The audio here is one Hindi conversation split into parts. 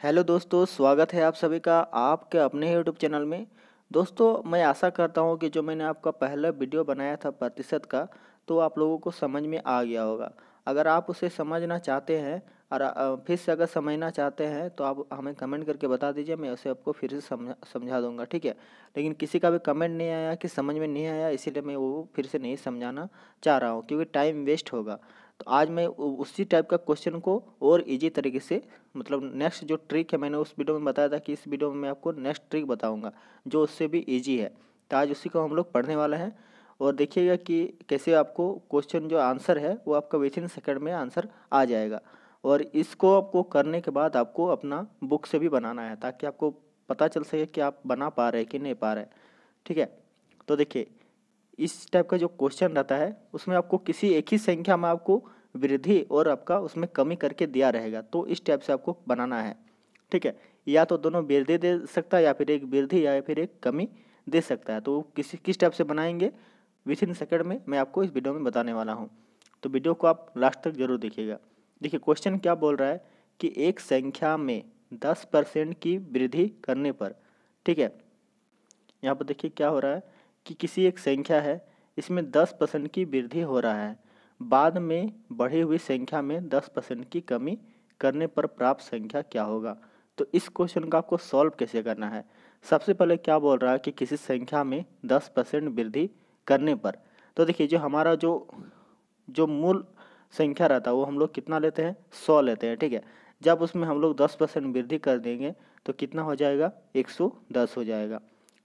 हेलो दोस्तों, स्वागत है आप सभी का आपके अपने यूट्यूब चैनल में। दोस्तों, मैं आशा करता हूँ कि जो मैंने आपका पहला वीडियो बनाया था प्रतिशत का तो आप लोगों को समझ में आ गया होगा। अगर आप उसे समझना चाहते हैं, और फिर से अगर समझना चाहते हैं तो आप हमें कमेंट करके बता दीजिए, मैं उसे आपको फिर से समझा समझा दूँगा, ठीक है? लेकिन किसी का भी कमेंट नहीं आया, कि समझ में नहीं आया, इसीलिए मैं वो फिर से नहीं समझाना चाह रहा हूँ, क्योंकि टाइम वेस्ट होगा। तो आज मैं उसी टाइप का क्वेश्चन को और इजी तरीके से मतलब नेक्स्ट जो ट्रिक है मैंने उस वीडियो में बताया था कि इस वीडियो में मैं आपको नेक्स्ट ट्रिक बताऊँगा, जो उससे भी इजी है। तो आज उसी को हम लोग पढ़ने वाले हैं। और देखिएगा कि कैसे आपको क्वेश्चन जो आंसर है, वो आपका विथ इन सेकेंड में आंसर आ जाएगा। और इसको आपको करने के बाद आपको अपना बुक से भी बनाना है, ताकि आपको पता चल सके कि आप बना पा रहे हैं कि नहीं पा रहे ठीक है? तो देखिए, इस टाइप का जो क्वेश्चन रहता है, उसमें आपको किसी एक ही संख्या में आपको वृद्धि और आपका उसमें कमी करके दिया रहेगा। तो इस टाइप से आपको बनाना है। ठीक है? या तो दोनों वृद्धि दे सकता है या फिर एक वृद्धि या फिर एक कमी दे सकता है। तो किसी, किस टाइप से बनाएँगे? विथ इन सेकेंड में मैं आपको इस वीडियो में बताने वाला हूँ। तो वीडियो को आप लास्ट तक ज़रूर देखिएगा। देखिए क्वेश्चन क्या बोल रहा है कि एक संख्या में दस परसेंट की वृद्धि करने पर, ठीक है? यहाँ पर देखिए क्या हो रहा है कि किसी एक संख्या है, इसमें दस परसेंट की वृद्धि हो रहा है। बाद में बढ़ी हुई संख्या में दस परसेंट की कमी करने पर प्राप्त संख्या क्या होगा? तो इस क्वेश्चन का आपको सॉल्व कैसे करना है? सबसे पहले क्या बोल रहा है कि किसी संख्या में दस परसेंट वृद्धि करने पर? तो देखिए, जो हमारा जो जो मूल संख्या रहता है, वो हम लोग कितना लेते हैं? सौ लेते हैं, ठीक है? जब उसमें हम लोग दस परसेंट वृद्धि कर देंगे तो कितना हो जाएगा? एक सौ दस हो जाएगा।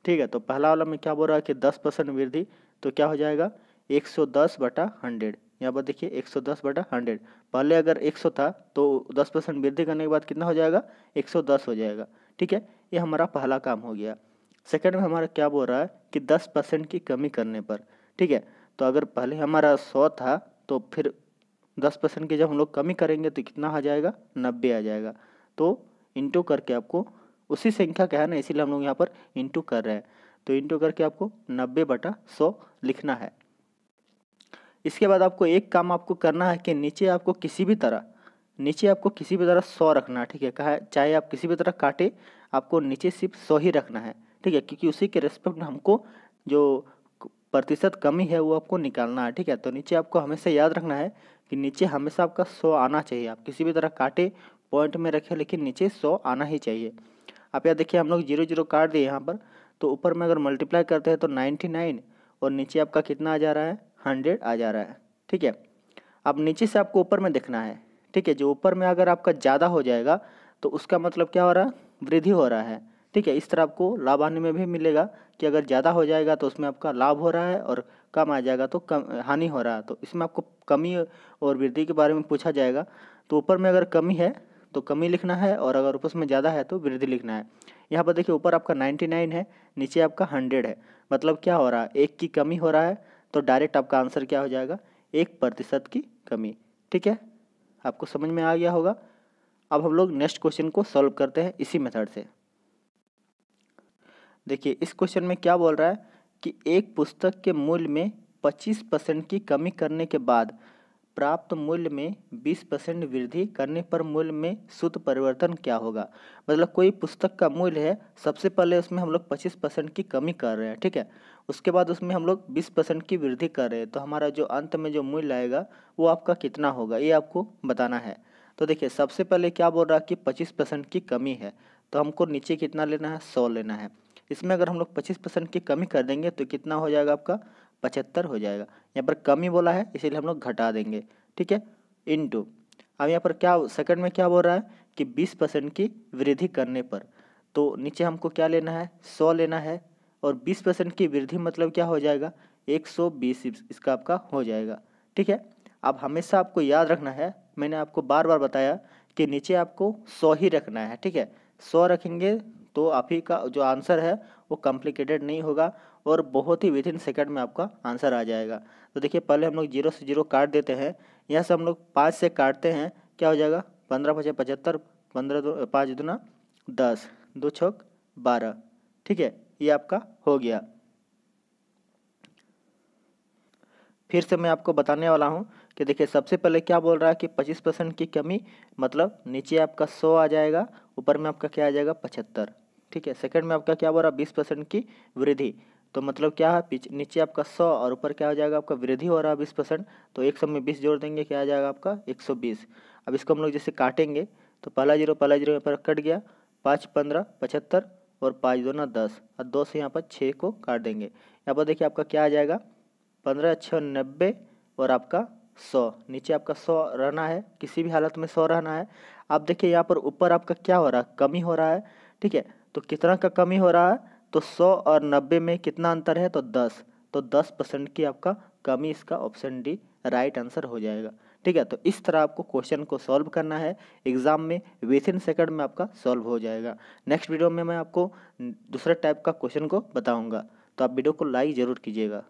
ठीक है तो पहला वाला में क्या बोल रहा है कि दस परसेंट वृद्धि तो क्या हो जाएगा? एक सौ दस बटा हंड्रेड। यहाँ पर देखिए एक सौ दस बटा हंड्रेड। पहले अगर एक सौ था तो दस परसेंट वृद्धि करने के बाद कितना हो जाएगा? एक सौ दस हो जाएगा। ठीक है? ये हमारा पहला काम हो गया। सेकंड में हमारा क्या बोल रहा है कि दस परसेंट की कमी करने पर। ठीक है? तो अगर पहले हमारा सौ था तो फिर दस परसेंट की जब हम लोग कमी करेंगे तो कितना आ जाएगा? नब्बे आ जाएगा। तो इंटू करके आपको उसी संख्या का है ना, इसीलिए हम लोग यहाँ पर इंटू कर रहे हैं। तो इंटू करके आपको नब्बे बटा सौ लिखना है। इसके बाद आपको एक काम आपको करना है कि नीचे आपको किसी भी तरह, नीचे आपको किसी भी तरह सौ रखना है, ठीक है? कहा चाहे आप किसी भी तरह काटे, आपको नीचे सिर्फ़ सौ ही रखना है, ठीक है? क्योंकि उसी के रेस्पेक्ट में हमको जो प्रतिशत कमी है वो आपको निकालना है, ठीक है? तो नीचे आपको हमेशा याद रखना है कि नीचे हमेशा आपका सौ आना चाहिए। आप किसी भी तरह काटे पॉइंट में रखें, लेकिन नीचे सौ आना ही चाहिए। आप यहाँ देखिए, हम लोग ज़ीरो ज़ीरो काट दिए यहाँ पर तो ऊपर में अगर मल्टीप्लाई करते हैं तो नाइन्टी नाइन और नीचे आपका कितना आ जा रहा है? हंड्रेड आ जा रहा है, ठीक है? अब नीचे से आपको ऊपर में देखना है, ठीक है? जो ऊपर में अगर आपका ज़्यादा हो जाएगा तो उसका मतलब क्या हो रहा है? वृद्धि हो रहा है, ठीक है? इस तरह आपको लाभ आने में भी मिलेगा कि अगर ज़्यादा हो जाएगा तो उसमें आपका लाभ हो रहा है और कम आ जाएगा तो कम, हानि हो रहा है। तो इसमें आपको कमी और वृद्धि के बारे में पूछा जाएगा। तो ऊपर में अगर कमी है तो कमी लिखना है और अगर ऊपर में ज़्यादा है तो वृद्धि लिखना है। यहाँ पर देखिए, ऊपर आपका नाइन्टी नाइन है, नीचे आपका हंड्रेड है। मतलब क्या हो रहा है? एक की कमी हो रहा है तो डायरेक्ट आपका आंसर क्या हो जाएगा? एक प्रतिशत की कमी। ठीक है? आपको समझ में आ गया होगा? अब हम लोग नेक्स्ट क्वेश्चन को सॉल्व करते हैं इसी मेथड से। देखिए, इस क्वेश्चन में क्या बोल रहा है कि एक पुस्तक के मूल्य में 25 परसेंट की कमी करने के बाद प्राप्त मूल्य में 20 परसेंट वृद्धि करने पर मूल्य में शुद्ध परिवर्तन क्या होगा? मतलब कोई पुस्तक का मूल्य है, सबसे पहले उसमें हम लोग 25 परसेंट की कमी कर रहे हैं, ठीक है? उसके बाद उसमें हम लोग 20 परसेंट की वृद्धि कर रहे हैं तो हमारा जो अंत में जो मूल्य आएगा, वो आपका कितना होगा? ये आपको बताना है। तो देखिए, सबसे पहले क्या बोल रहा है कि पच्चीस परसेंट की कमी है तो हमको नीचे कितना लेना है? सौ लेना है। इसमें अगर हम लोग पच्चीस परसेंट की कमी कर देंगे तो कितना हो जाएगा आपका? पचहत्तर हो जाएगा। यहाँ पर कम ही बोला है, इसीलिए हम लोग घटा देंगे। ठीक है? इन टू अब यहाँ पर क्या सेकंड में क्या बोल रहा है कि बीस परसेंट की वृद्धि करने पर। तो नीचे हमको क्या लेना है? सौ लेना है। और बीस परसेंट की वृद्धि मतलब क्या हो जाएगा? एक सौ बीस इसका आपका हो जाएगा। ठीक है? अब हमेशा आपको याद रखना है, मैंने आपको बार बार बताया कि नीचे आपको सौ ही रखना है। ठीक है? सौ रखेंगे तो आप ही का जो आंसर है वो कॉम्प्लिकेटेड नहीं होगा। और बहुत ही विद इन सेकेंड में आपका आंसर आ जाएगा। तो देखिए, पहले हम लोग ज़ीरो से ज़ीरो काट देते हैं। यहाँ से हम लोग पाँच से काटते हैं, क्या हो जाएगा? पंद्रह पचे पचहत्तर, पंद्रह दो, पाँच दुना, दस, दो छक, बारह। ठीक है, ये आपका हो गया। फिर से मैं आपको बताने वाला हूँ कि देखिए, सबसे पहले क्या बोल रहा है कि पच्चीस परसेंट की कमी मतलब नीचे आपका सौ आ जाएगा, ऊपर में आपका क्या आ जाएगा? पचहत्तर। ठीक है सेकंड में आपका क्या बोल रहा है? बीस परसेंट की वृद्धि। तो मतलब क्या है नीचे आपका सौ और ऊपर क्या हो जाएगा आपका वृद्धि हो रहा है बीस परसेंट तो एक सौ में बीस जोड़ देंगे, क्या आ जाएगा आपका एक सौ बीस। अब इसको हम लोग जैसे काटेंगे तो पहला ज़ीरो पहला ज़ीरो यहाँ पर कट गया, पाँच पंद्रह, पचहत्तर और पाँच दो ना दस और दो से यहाँ पर छः को काट देंगे। यहाँ पर देखिए आपका क्या आ जाएगा, पंद्रह, छः, नब्बे और आपका सौ। नीचे आपका सौ रहना है, किसी भी हालत में सौ रहना है। आप देखिए यहाँ पर ऊपर आपका क्या हो रहा है, कमी हो रहा है, ठीक है? तो कितना का कमी हो रहा है तो सौ और नब्बे में कितना अंतर है? तो दस। तो दस परसेंट की आपका कमी, इसका ऑप्शन डी राइट आंसर हो जाएगा। ठीक है तो इस तरह आपको क्वेश्चन को सॉल्व करना है। एग्ज़ाम में विथ इन सेकंड में आपका सॉल्व हो जाएगा। नेक्स्ट वीडियो में मैं आपको दूसरे टाइप का क्वेश्चन को बताऊँगा। तो आप वीडियो को लाइक ज़रूर कीजिएगा।